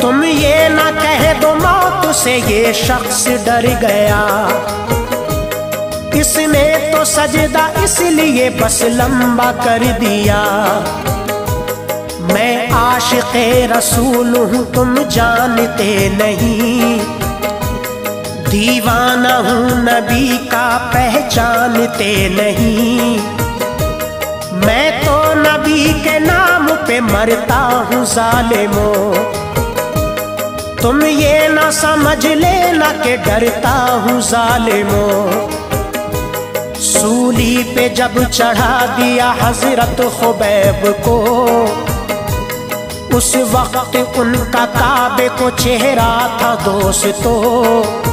तुम ये ना कह दो मौत से ये शख्स डर गया। इसने तो सजदा इसलिए बस लंबा कर दिया। मैं आशिक रसूल हूँ, तुम जानते नहीं। दीवाना हूँ, नबी का पहचानते नहीं। मैं तो नबी के नाम पे मरता हूँ जालिमो। तुम ये ना समझ लेना के डरता हूँ जालिमो। सूली पे जब चढ़ा दिया हज़रत खुबैब को, उस वक्त उनका काबे को चेहरा था दोस्तों।